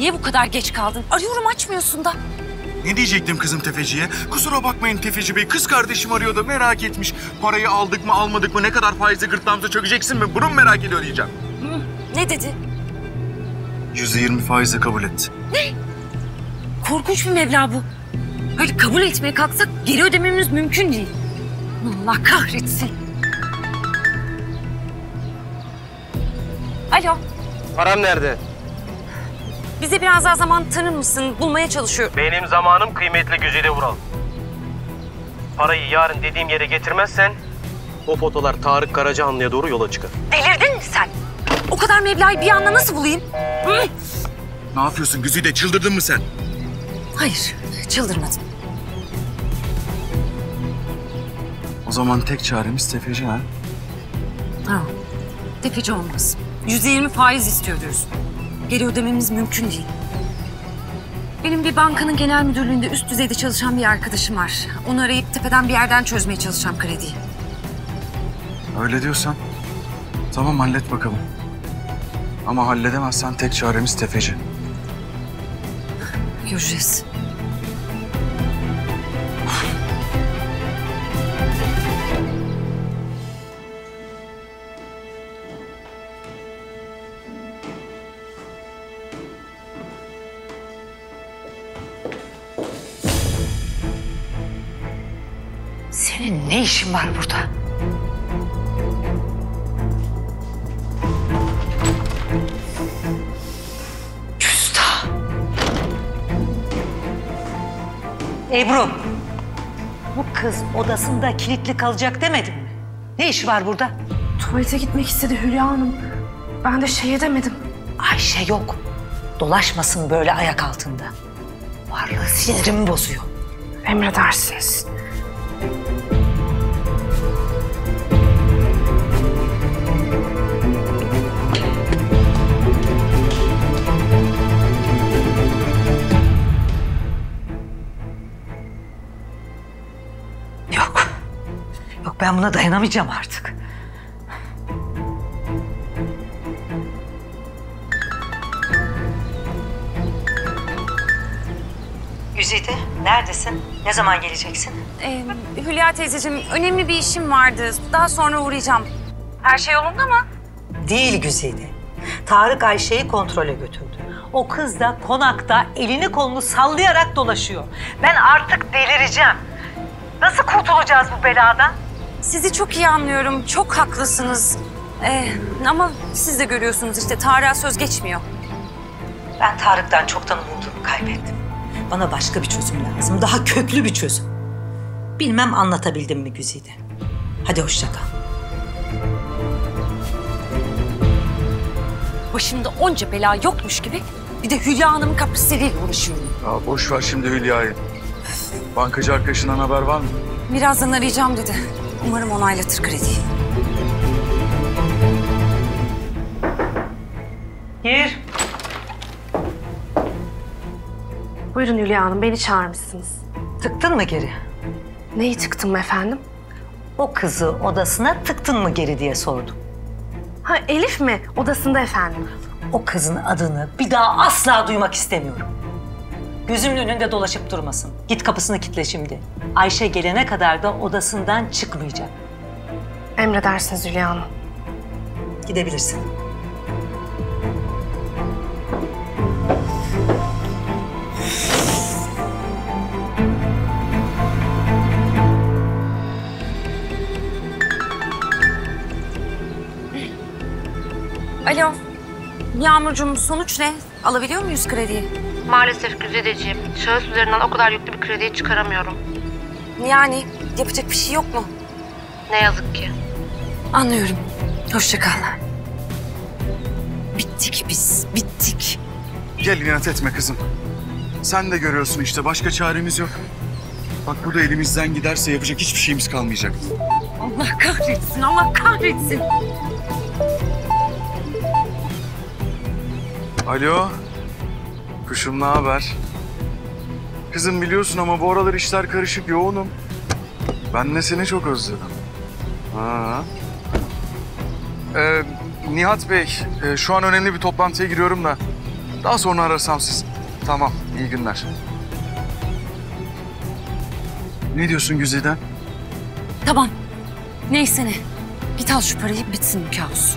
niye bu kadar geç kaldın? Arıyorum açmıyorsun da. Ne diyecektim kızım tefeciye? Kusura bakmayın tefeci bey. Kız kardeşim arıyor da merak etmiş. Parayı aldık mı almadık mı? Ne kadar faizle gırtlağımıza çökeceksin mi? Bunu mu merak ediyor diyeceğim. Ne dedi? Yüzde yirmi faizle kabul etti. Korkunç bir meblağ bu. Böyle kabul etmeye kalksak geri ödememiz mümkün değil. Allah kahretsin. Alo, Param nerede? Bize biraz daha zaman tanır mısın? Bulmaya çalışıyor. Benim zamanım kıymetli Güzide Vural. Parayı yarın dediğim yere getirmezsen o fotolar Tarık Karacahanlı'ya doğru yola çıkar. Delirdin mi sen? O kadar meblağı bir anda nasıl bulayım? Hı? Ne yapıyorsun Güzide? Çıldırdın mı sen? Hayır, çıldırmadım. O zaman tek çaremiz tefeci ha? Tamam. Tefeci olmaz. Yüzde yirmi faiz istiyor diyorsun. Geri ödememiz mümkün değil. Benim bir bankanın genel müdürlüğünde üst düzeyde çalışan bir arkadaşım var. Onu arayıp tepeden bir yerden çözmeye çalışacağım krediyi. Öyle diyorsan. Tamam hallet bakalım. Ama halledemezsen tek çaremiz tefeci. Göreceğiz. Senin ne işin var burada? Küstah. Ebru. Bu kız odasında kilitli kalacak demedim mi? Ne işi var burada? Tuvalete gitmek istedi Hülya Hanım. Ben de şey edemedim. Ayşe yok. Dolaşmasın böyle ayak altında. Varlığı sinirimi bozuyor. Emredersiniz. Yok. Yok ben buna dayanamayacağım artık. Güzide, neredesin? Ne zaman geleceksin? Ee, Hülya teyzeciğim, önemli bir işim vardı. Daha sonra uğrayacağım. Her şey yolunda mı? Değil Güzide. Tarık Ayşe'yi kontrole götürdü. O kız da konakta elini kolunu sallayarak dolaşıyor. Ben artık delireceğim. Nasıl kurtulacağız bu beladan? Sizi çok iyi anlıyorum. Çok haklısınız. Ee, ama siz de görüyorsunuz işte Tarık'a söz geçmiyor. Ben Tarık'tan çoktan umudumu kaybettim. Bana başka bir çözüm lazım. Daha köklü bir çözüm. Bilmem anlatabildim mi Güzide? Hadi hoşça kal. Başımda onca bela yokmuş gibi bir de Hülya Hanım'ın kaprisleriyle uğraşıyorum. Ya boş ver şimdi Hülya'yı. Bankacı arkadaşından haber var mı? Birazdan arayacağım dedi. Umarım onaylatır krediyi. Gir. Buyurun Hülya Hanım, beni çağırmışsınız. Tıktın mı geri? Neyi tıktım efendim? O kızı odasına tıktın mı geri diye sordum. Ha Elif mi? Odasında efendim. O kızın adını bir daha asla duymak istemiyorum. Gözümün önünde dolaşıp durmasın. Git kapısını kitle şimdi. Ayşe gelene kadar da odasından çıkmayacak. Emredersiniz Hülya Hanım. Gidebilirsin. Alo. Yağmurcuğum sonuç ne? Alabiliyor muyuz krediyi? Maalesef Güzideciğim, şahıs üzerinden o kadar yüklü bir krediyi çıkaramıyorum. Yani yapacak bir şey yok mu? Ne yazık ki. Anlıyorum. Hoşça kal. Bittik biz, bittik. Gel inat etme kızım. Sen de görüyorsun işte başka çaremiz yok. Bak bu da elimizden giderse yapacak hiçbir şeyimiz kalmayacak. Allah kahretsin, Allah kahretsin. Alo. Kuşum ne haber? Kızım biliyorsun ama bu aralar işler karışık yoğunum. Ben de seni çok özledim. Ha. Ee, Nihat Bey, e, şu an önemli bir toplantıya giriyorum da. Daha sonra arasam siz. Tamam, iyi günler. Ne diyorsun Güzide? Tamam. Neyse ne. Git al şu parayı bitsin bu kabus.